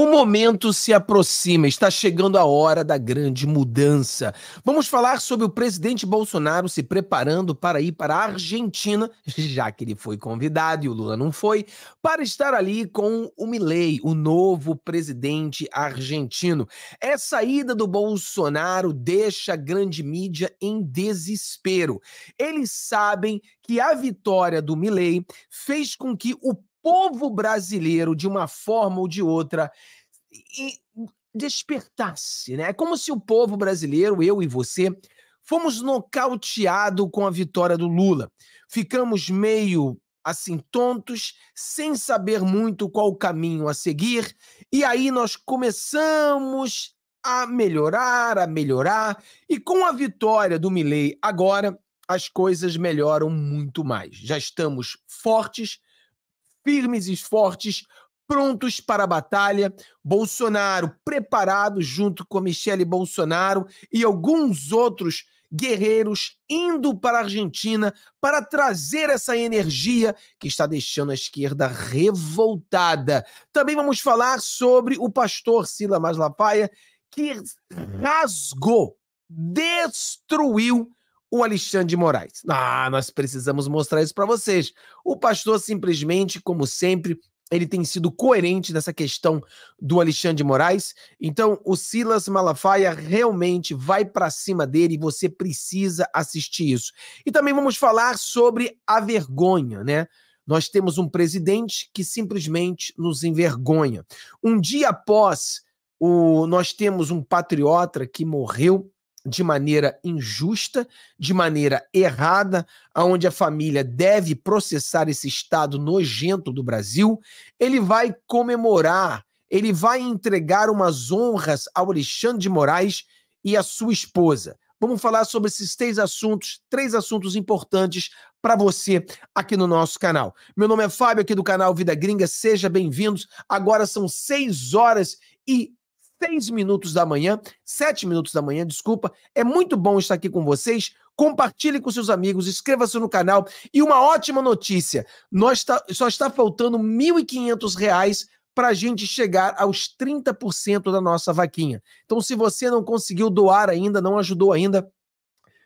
O momento se aproxima, está chegando a hora da grande mudança. Vamos falar sobre o presidente Bolsonaro se preparando para ir para a Argentina, já que ele foi convidado e o Lula não foi, para estar ali com o Milei, o novo presidente argentino. Essa ida do Bolsonaro deixa a grande mídia em desespero. Eles sabem que a vitória do Milei fez com que o povo brasileiro, de uma forma ou de outra, despertasse, né? É como se o povo brasileiro, eu e você, fomos nocauteados com a vitória do Lula. Ficamos meio assim tontos, sem saber muito qual o caminho a seguir, e aí nós começamos a melhorar, a melhorar, e com a vitória do Milley agora, as coisas melhoram muito mais. Já estamos fortes, firmes e fortes, prontos para a batalha. Bolsonaro preparado junto com Michele Bolsonaro e alguns outros guerreiros indo para a Argentina para trazer essa energia que está deixando a esquerda revoltada. Também vamos falar sobre o pastor Sila Maslapaia, que rasgou, destruiu o Alexandre de Moraes. Ah, nós precisamos mostrar isso para vocês. O pastor simplesmente, como sempre, ele tem sido coerente nessa questão do Alexandre de Moraes. Então, o Silas Malafaia realmente vai para cima dele e você precisa assistir isso. E também vamos falar sobre a vergonha, né? Nós temos um presidente que simplesmente nos envergonha. Um dia após o nós temos um patriota que morreu de maneira injusta, de maneira errada, aonde a família deve processar esse estado nojento do Brasil, ele vai comemorar, ele vai entregar umas honras ao Alexandre de Moraes e à sua esposa. Vamos falar sobre esses três assuntos, três assuntos importantes para você aqui no nosso canal. Meu nome é Fábio, aqui do canal Vida Gringa, seja bem-vindos. Agora são seis horas e seis minutos da manhã, sete minutos da manhã, desculpa. É muito bom estar aqui com vocês. Compartilhe com seus amigos, inscreva-se no canal. E uma ótima notícia: nós tá, só está faltando R$ 1.500 para a gente chegar aos 30% da nossa vaquinha. Então, se você não conseguiu doar ainda, não ajudou ainda,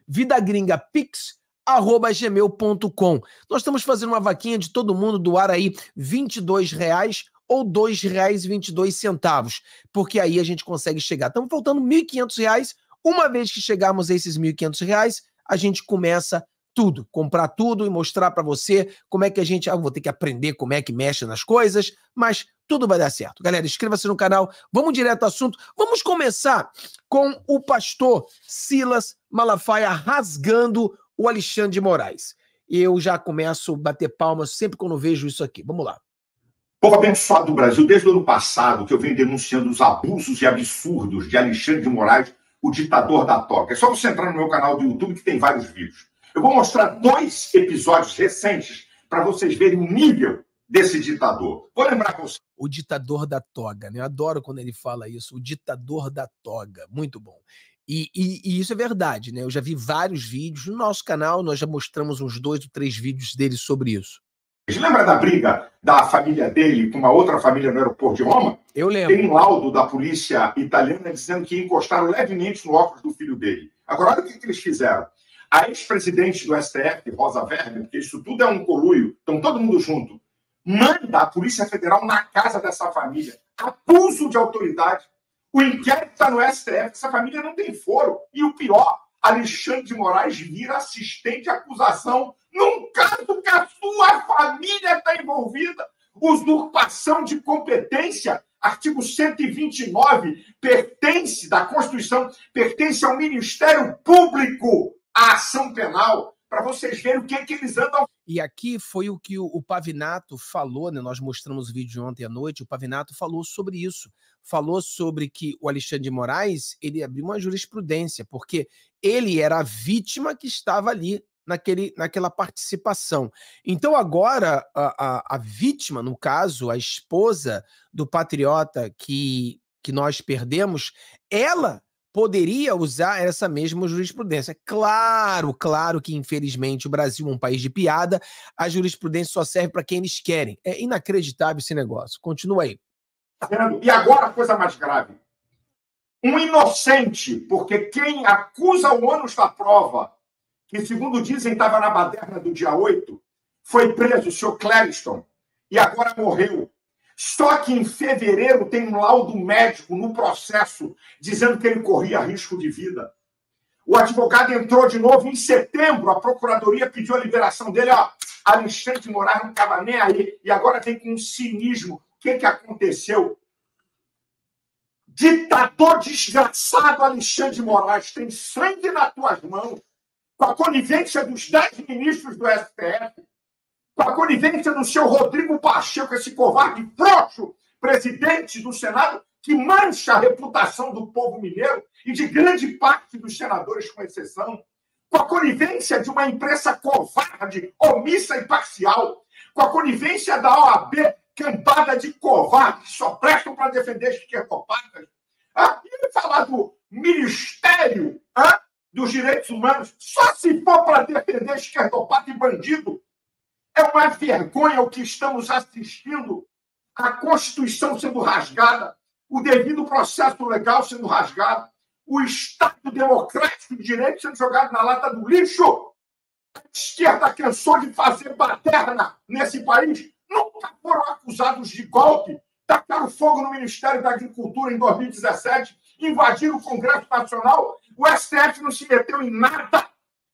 Vida Gringa Pix gmail.com. Nós estamos fazendo uma vaquinha de todo mundo doar aí 22 reais ou R$ 2,22, porque aí a gente consegue chegar. Estamos faltando R$ 1.500. Uma vez que chegarmos a esses R$ 1.500, a gente começa tudo, comprar tudo e mostrar para você como é que a gente. Ah, vou ter que aprender como é que mexe nas coisas, mas tudo vai dar certo. Galera, inscreva-se no canal, vamos direto ao assunto. Vamos começar com o pastor Silas Malafaia rasgando o Alexandre de Moraes. Eu já começo a bater palmas sempre quando vejo isso aqui. Vamos lá. Povo abençoado do Brasil, desde o ano passado que eu venho denunciando os abusos e absurdos de Alexandre de Moraes, o ditador da toca. É só você entrar no meu canal do YouTube que tem vários vídeos. Eu vou mostrar dois episódios recentes para vocês verem o nível desse ditador. Vou lembrar com você. O ditador da toga, né? Eu adoro quando ele fala isso, o ditador da toga. Muito bom. E, e, e, isso é verdade, né? Eu já vi vários vídeos no nosso canal, nós já mostramos uns dois ou três vídeos dele sobre isso. Lembra da briga da família dele com uma outra família no aeroporto de Roma? Eu lembro. Tem um laudo da polícia italiana dizendo que encostaram levemente no óculos do filho dele. Agora, olha o que, que eles fizeram. A ex-presidente do STF, Rosa Weber, porque isso tudo é um coluio, estão todo mundo junto, manda a Polícia Federal na casa dessa família. Abuso de autoridade. O inquérito está no STF, essa família não tem foro. E o pior, Alexandre de Moraes vira assistente à acusação que a sua família está envolvida. Usurpação de competência, artigo 129, pertence da Constituição, pertence ao Ministério Público a ação penal, para vocês verem o que, é que eles andam. E aqui foi o que o Pavinato falou, né? Nós mostramos o vídeo ontem à noite. O Pavinato falou sobre isso. Falou sobre que o Alexandre de Moraes ele abriu uma jurisprudência, porque ele era a vítima que estava ali naquele, naquela participação. Então, agora, a, a, a, vítima, no caso, a esposa do patriota que, que nós perdemos, ela poderia usar essa mesma jurisprudência. Claro, claro que, infelizmente, o Brasil é um país de piada, a jurisprudência só serve para quem eles querem. É inacreditável esse negócio. Continua aí. E agora a coisa mais grave. Um inocente, porque quem acusa o ônus da prova, que segundo dizem estava na baderna do dia 8, foi preso, o senhor Clériston, e agora morreu. Só que em fevereiro tem um laudo médico no processo dizendo que ele corria risco de vida. O advogado entrou de novo em setembro, a procuradoria pediu a liberação dele, ó, Alexandre de Moraes não estava nem aí, e agora vem com um cinismo. O que, que aconteceu? Ditador desgraçado Alexandre de Moraes, tem sangue nas tuas mãos, com a conivência dos dez ministros do STF, com a conivência do seu Rodrigo Pacheco, esse covarde frouxo, presidente do Senado, que mancha a reputação do povo mineiro e de grande parte dos senadores, com exceção, com a conivência de uma imprensa covarde, omissa e parcial, com a conivência da OAB, campada de covardes, só prestam para defender esquerdopatas. Ah, e falar do Ministério ah, dos Direitos Humanos, só se for para defender esquerdopata e bandido. É uma vergonha o que estamos assistindo, a Constituição sendo rasgada, o devido processo legal sendo rasgado, o Estado democrático de direito sendo jogado na lata do lixo. A esquerda cansou de fazer baterna nesse país. Nunca foram acusados de golpe. Tacaram fogo no Ministério da Agricultura em 2017, invadiram o Congresso Nacional. O STF não se meteu em nada.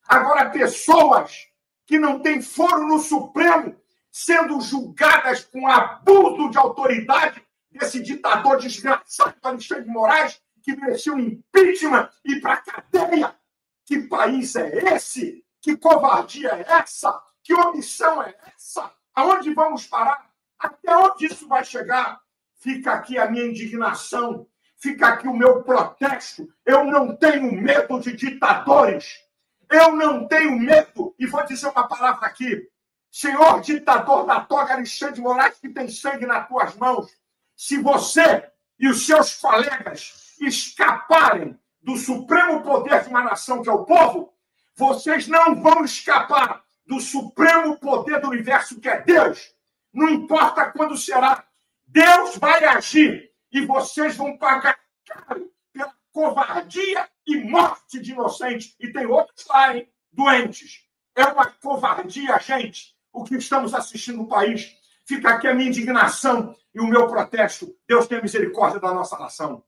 Agora, pessoas que não têm foro no Supremo sendo julgadas com abuso de autoridade desse ditador desgraçado Alexandre de Moraes, que mereceu impeachment e para cadeia. Que país é esse? Que covardia é essa? Que omissão é essa? Aonde vamos parar? Até onde isso vai chegar? Fica aqui a minha indignação, fica aqui o meu protesto. Eu não tenho medo de ditadores. Eu não tenho medo. E vou dizer uma palavra aqui. Senhor ditador da toga Alexandre Moraes, que tem sangue nas tuas mãos, se você e os seus colegas escaparem do supremo poder de uma nação, que é o povo, vocês não vão escapar do supremo poder do universo, que é Deus. Não importa quando será. Deus vai agir e vocês vão pagar caro pela covardia e morte de inocentes. E tem outros lá, hein? Doentes. É uma covardia, gente, o que estamos assistindo no país. Fica aqui a minha indignação e o meu protesto. Deus tenha misericórdia da nossa nação.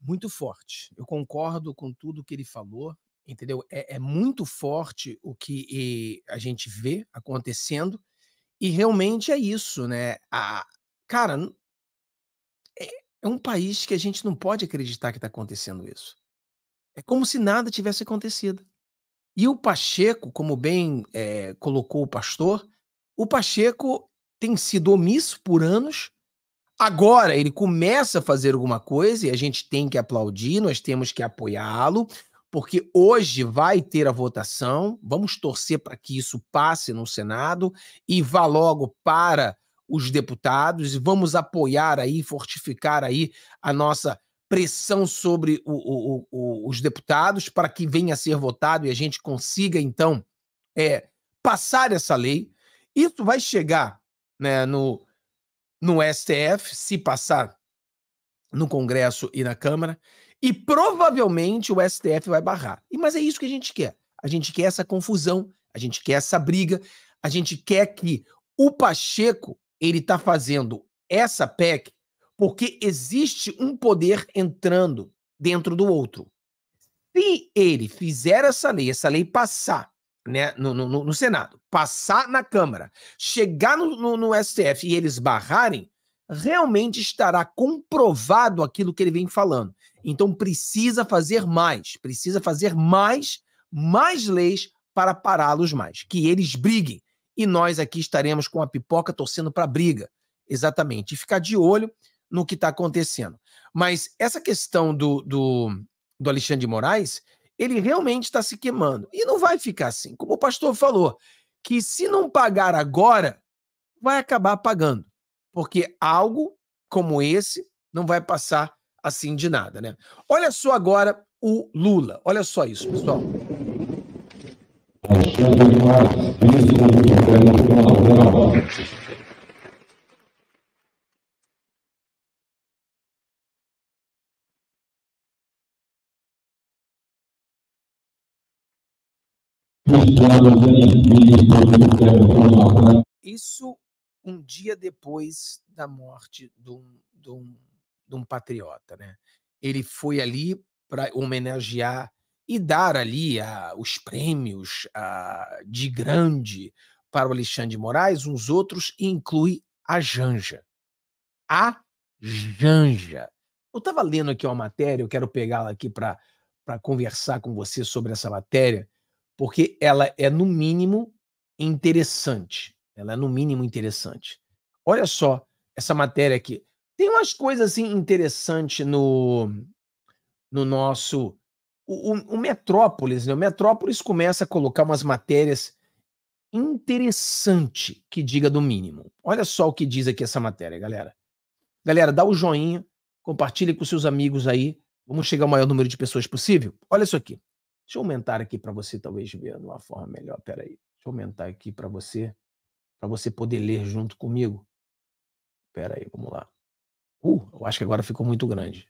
Muito forte. Eu concordo com tudo que ele falou, entendeu? É, é muito forte o que a gente vê acontecendo e realmente é isso, né? A, cara, é, um país que a gente não pode acreditar que está acontecendo isso. É como se nada tivesse acontecido. E o Pacheco, como bem é, colocou o pastor, o Pacheco tem sido omisso por anos. Agora ele começa a fazer alguma coisa e a gente tem que aplaudir, nós temos que apoiá-lo, porque hoje vai ter a votação. Vamos torcer para que isso passe no Senado e vá logo para os deputados e vamos apoiar aí, fortificar aí a nossa pressão sobre o, o, o, os deputados para que venha a ser votado e a gente consiga então é, passar essa lei. Isso vai chegar né, no, no STF, se passar no Congresso e na Câmara, e provavelmente o STF vai barrar. Mas é isso que a gente quer. A gente quer essa confusão, a gente quer essa briga, a gente quer que o Pacheco ele está fazendo essa PEC porque existe um poder entrando dentro do outro. Se ele fizer essa lei, essa lei passar né, no, no, no, Senado, passar na Câmara, chegar no, no, no STF e eles barrarem, realmente estará comprovado aquilo que ele vem falando. Então precisa fazer mais, precisa fazer mais, mais leis para pará-los mais, que eles briguem. E nós aqui estaremos com a pipoca torcendo para briga, exatamente, e ficar de olho no que está acontecendo. Mas essa questão do, do, do Alexandre de Moraes, ele realmente está se queimando. E não vai ficar assim. Como o pastor falou, que se não pagar agora, vai acabar pagando. Porque algo como esse não vai passar assim de nada, né? Olha só agora o Lula. Olha só isso, pessoal. Alexandre Marques, vice. Isso um dia depois da morte de um, de um, de um patriota. Né? Ele foi ali para homenagear e dar ali os prêmios a, de grande para o Alexandre de Moraes, uns outros inclui a Janja. A Janja. Eu estava lendo aqui uma matéria, eu quero pegá-la aqui para conversar com você sobre essa matéria, porque ela é, no mínimo, interessante. Ela é, no mínimo, interessante. Olha só essa matéria aqui. Tem umas coisas assim interessantes no, no nosso o, o, Metrópolis, né? O Metrópolis começa a colocar umas matérias interessante que diga do mínimo. Olha só o que diz aqui essa matéria, galera. Galera, dá o joinha, compartilhe com seus amigos aí. Vamos chegar ao maior número de pessoas possível. Olha isso aqui. Deixa eu aumentar aqui para você talvez ver de uma forma melhor. Pera aí. Deixa eu aumentar aqui para você, para você poder ler junto comigo. Pera aí, vamos lá. Uh, eu acho que agora ficou muito grande.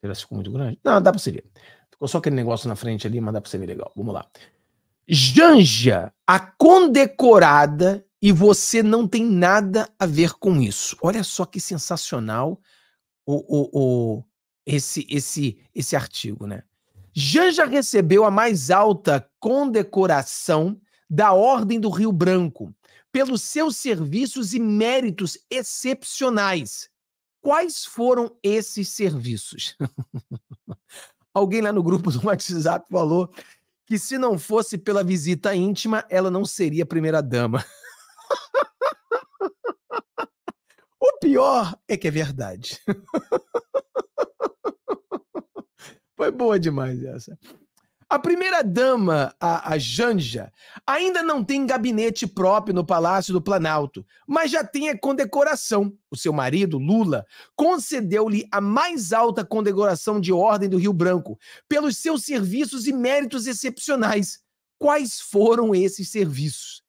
Será que ficou muito grande? Não, dá para você ver. Ficou só aquele negócio na frente ali, mas dá para você ver legal. Vamos lá. Janja, a condecorada, e você não tem nada a ver com isso. Olha só que sensacional o, o, o, esse, esse, esse artigo, né? Janja recebeu a mais alta condecoração da Ordem do Rio Branco pelos seus serviços e méritos excepcionais Quais foram esses serviços? Alguém lá no grupo do WhatsApp falou que se não fosse pela visita íntima, ela não seria primeira-dama. o pior é que é verdade. Foi boa demais essa. A primeira-dama, a, a, Janja, ainda não tem gabinete próprio no Palácio do Planalto, mas já tem a condecoração. O seu marido, Lula, concedeu-lhe a mais alta condecoração de Ordem do Rio Branco pelos seus serviços e méritos excepcionais. Quais foram esses serviços?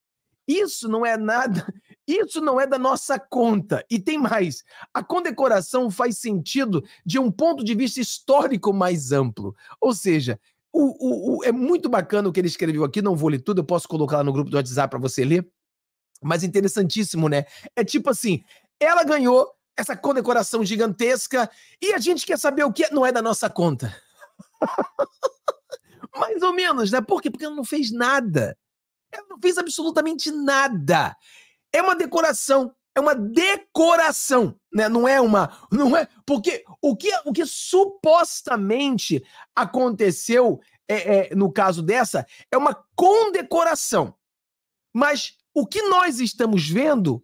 Isso não é nada, isso não é da nossa conta. E tem mais: a condecoração faz sentido de um ponto de vista histórico mais amplo. Ou seja, o, o, o, é muito bacana o que ele escreveu aqui, não vou ler tudo, eu posso colocar lá no grupo do WhatsApp para você ler. Mas interessantíssimo, né? É tipo assim: ela ganhou essa condecoração gigantesca e a gente quer saber o que não é da nossa conta. Mais ou menos, né? Por quê? Porque ela não fez nada. Ela não fez absolutamente nada. É uma decoração é uma decoração, né? Não é uma, não é porque o que o que supostamente aconteceu é, é, no caso dessa é uma condecoração, mas o que nós estamos vendo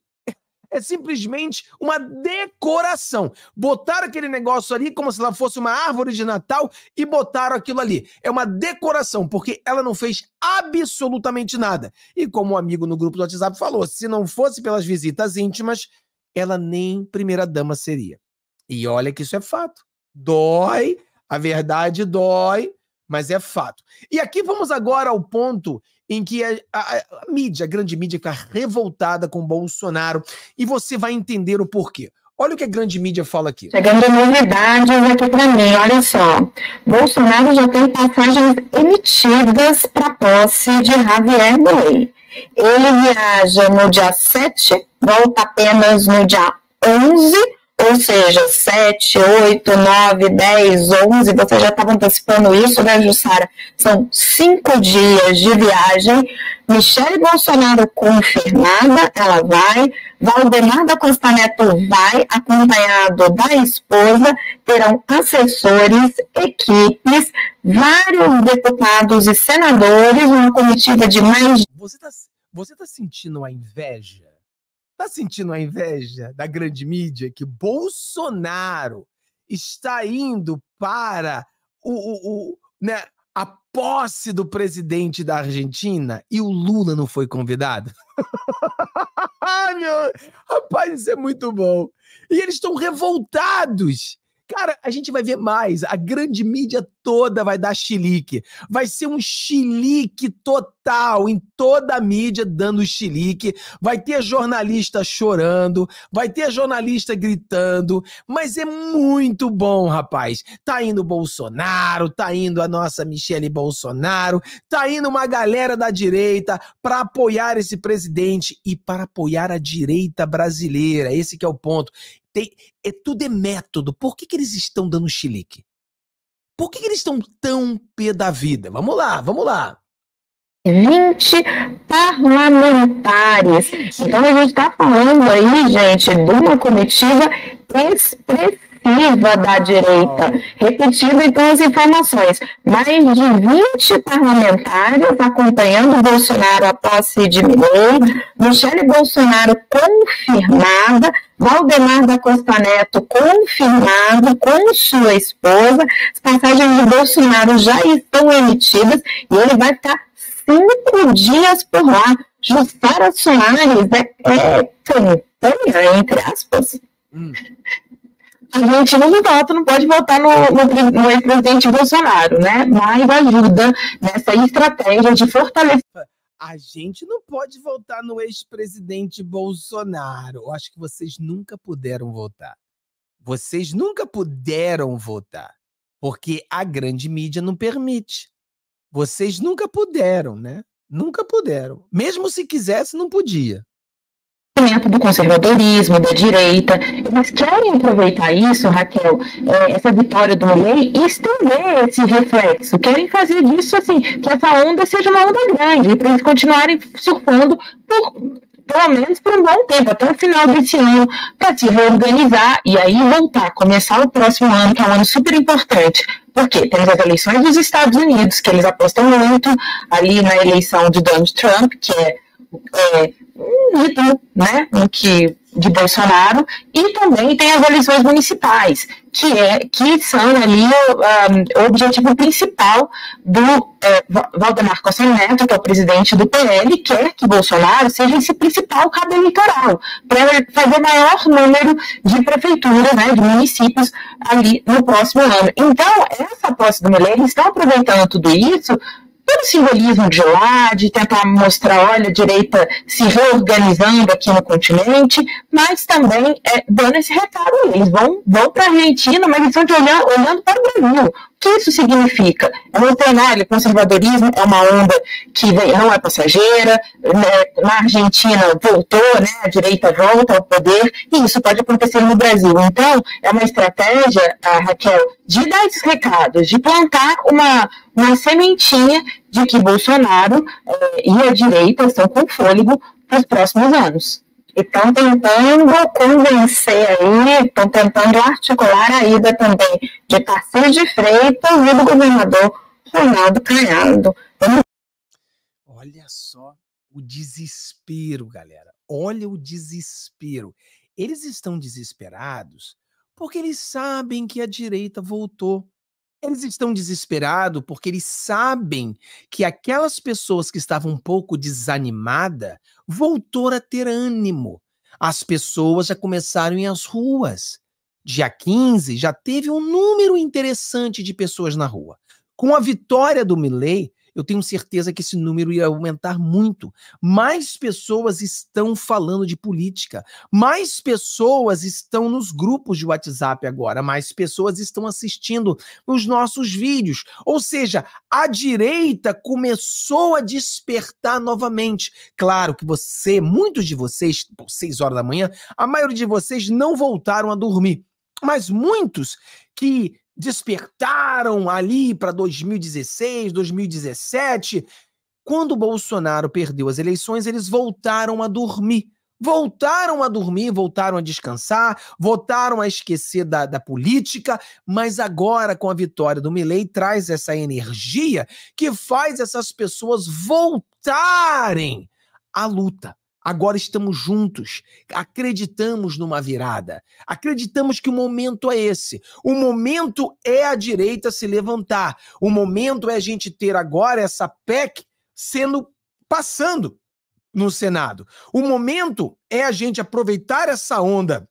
é simplesmente uma decoração. Botaram aquele negócio ali como se ela fosse uma árvore de Natal e botaram aquilo ali. É uma decoração, porque ela não fez absolutamente nada. E como um amigo no grupo do WhatsApp falou, se não fosse pelas visitas íntimas, ela nem primeira-dama seria. E olha que isso é fato. Dói, a verdade dói, mas é fato. E aqui vamos agora ao ponto em que a, a, a mídia, a grande mídia, fica revoltada com Bolsonaro e você vai entender o porquê. Olha o que a grande mídia fala aqui. Chegando novidades aqui para mim, olha só. Bolsonaro já tem passagens emitidas para posse de Javier Milei. Ele viaja no dia 7, volta apenas no dia 11 ou seja, 7, 8, 9, 10, 11, você já estava antecipando isso, né, Jussara? São cinco dias de viagem. Michele Bolsonaro confirmada, ela vai. Valdemar da Costa Neto vai, acompanhado da esposa. Terão assessores, equipes, vários deputados e senadores, uma comitiva de mais. Você está você tá sentindo a inveja? Tá sentindo a inveja da grande mídia que Bolsonaro está indo para o, o, o né, a posse do presidente da Argentina e o Lula não foi convidado? Meu... Rapaz, isso é muito bom. E eles estão revoltados. Cara, a gente vai ver mais. A grande mídia toda vai dar chilique. Vai ser um chilique total em toda a mídia dando chilique. Vai ter jornalista chorando, vai ter jornalista gritando, mas é muito bom, rapaz. Tá indo Bolsonaro, tá indo a nossa Michele Bolsonaro, tá indo uma galera da direita para apoiar esse presidente e para apoiar a direita brasileira. Esse que é o ponto. Tem, é tudo é método. Por que, que eles estão dando chilique? Por que, que eles estão tão pé da vida? Vamos lá, vamos lá. 20 parlamentares. Então a gente está falando aí, gente, de uma comitiva expressiva da direita, repetindo então as informações. Mais de 20 parlamentares acompanhando Bolsonaro à posse de Milley, Michele Bolsonaro confirmada, Valdemar da Costa Neto confirmado com sua esposa, as passagens de Bolsonaro já estão emitidas e ele vai ficar cinco dias por lá. Jussara Soares é, é campanha, entre aspas. Hum a gente não vota, não pode votar no, no, no ex-presidente Bolsonaro, né? Mas ajuda nessa estratégia de fortalecer. A gente não pode votar no ex-presidente Bolsonaro. Eu acho que vocês nunca puderam votar. Vocês nunca puderam votar, porque a grande mídia não permite. Vocês nunca puderam, né? Nunca puderam. Mesmo se quisesse, não podia do conservadorismo, da direita. Eles querem aproveitar isso, Raquel, é, essa vitória do Milley, e estender esse reflexo. Querem fazer disso assim, que essa onda seja uma onda grande, para eles continuarem surfando por pelo menos por um bom tempo, até o final desse ano, para se reorganizar e aí voltar, começar o próximo ano, que é um ano super importante. Porque temos as eleições dos Estados Unidos, que eles apostam muito ali na eleição de Donald Trump, que é, é ídolo, né, que, de Bolsonaro, e também tem as eleições municipais, que, é, que são ali um, o objetivo principal do é, Valdemar Costa Neto, que é o presidente do PL, quer que Bolsonaro seja esse principal cabo eleitoral, para fazer maior número de prefeituras, né, de municípios ali no próximo ano. Então, essa posse do eles estão aproveitando tudo isso pelo simbolismo de lá, de tentar mostrar, olha, a direita se reorganizando aqui no continente, mas também é, dando esse recado. Eles vão, vão para a Argentina, mas eles estão olhando, olhando para o Brasil. Que isso significa? É um cenário, conservadorismo é uma onda que não é passageira, né, na Argentina voltou, né, a direita volta ao poder, e isso pode acontecer no Brasil. Então, é uma estratégia, Raquel, de dar esses recados, de plantar uma, uma sementinha de que Bolsonaro é, e a direita estão com fôlego para os próximos anos. Estão tentando convencer aí, estão tentando articular a ida também de Tarcísio de Freitas e do governador Ronaldo Caiado. Olha só o desespero, galera. Olha o desespero. Eles estão desesperados porque eles sabem que a direita voltou. Eles estão desesperados porque eles sabem que aquelas pessoas que estavam um pouco desanimadas voltou a ter ânimo. As pessoas já começaram em as ruas. Dia 15 já teve um número interessante de pessoas na rua. Com a vitória do Milley, eu tenho certeza que esse número irá aumentar muito. Mais pessoas estão falando de política, mais pessoas estão nos grupos de WhatsApp agora, mais pessoas estão assistindo os nossos vídeos. Ou seja, a direita começou a despertar novamente. Claro que você, muitos de vocês, seis horas da manhã, a maioria de vocês não voltaram a dormir. Mas muitos que despertaram ali para 2016, 2017. Quando Bolsonaro perdeu as eleições, eles voltaram a dormir. Voltaram a dormir, voltaram a descansar, voltaram a esquecer da, da política, mas agora, com a vitória do Milley, traz essa energia que faz essas pessoas voltarem à luta. Agora estamos juntos, acreditamos numa virada, acreditamos que o momento é esse. O momento é a direita se levantar. O momento é a gente ter agora essa PEC sendo passando no Senado. O momento é a gente aproveitar essa onda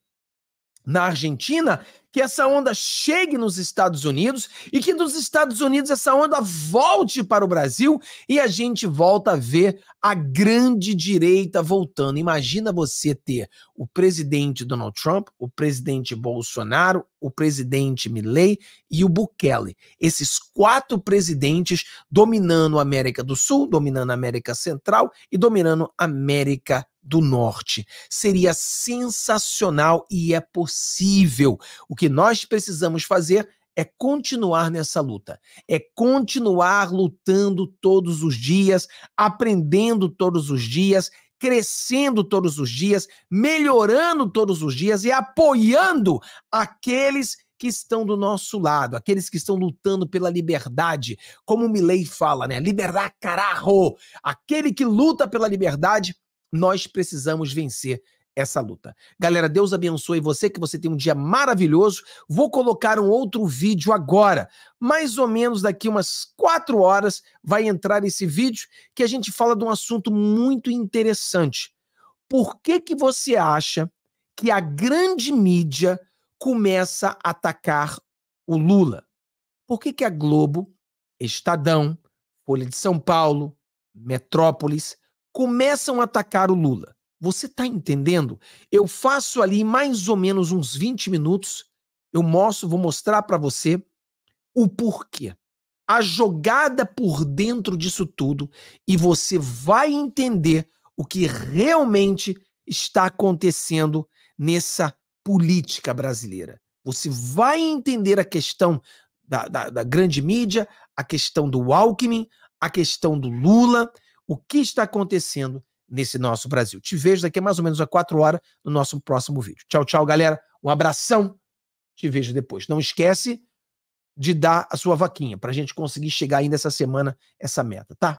na Argentina, que essa onda chegue nos Estados Unidos e que dos Estados Unidos essa onda volte para o Brasil e a gente volta a ver a grande direita voltando. Imagina você ter o presidente Donald Trump, o presidente Bolsonaro, o presidente Milley e o Bukele. Esses quatro presidentes dominando a América do Sul, dominando a América Central e dominando a América do Norte. Seria sensacional e é possível. O que nós precisamos fazer é continuar nessa luta, é continuar lutando todos os dias, aprendendo todos os dias, crescendo todos os dias, melhorando todos os dias e apoiando aqueles que estão do nosso lado, aqueles que estão lutando pela liberdade, como o Milley fala, né? Liberdade, carajo! Aquele que luta pela liberdade nós precisamos vencer essa luta. Galera, Deus abençoe você, que você tenha um dia maravilhoso. Vou colocar um outro vídeo agora. Mais ou menos daqui umas quatro horas vai entrar esse vídeo que a gente fala de um assunto muito interessante. Por que, que você acha que a grande mídia começa a atacar o Lula? Por que, que a Globo, Estadão, Folha de São Paulo, Metrópolis começam a atacar o Lula. Você está entendendo? Eu faço ali mais ou menos uns 20 minutos, eu mostro, vou mostrar para você o porquê. A jogada por dentro disso tudo e você vai entender o que realmente está acontecendo nessa política brasileira. Você vai entender a questão da, da, da grande mídia, a questão do Alckmin, a questão do Lula, o que está acontecendo nesse nosso Brasil. Te vejo daqui a mais ou menos a quatro horas no nosso próximo vídeo. Tchau, tchau, galera. Um abração. Te vejo depois. Não esquece de dar a sua vaquinha para a gente conseguir chegar ainda essa semana essa meta, tá?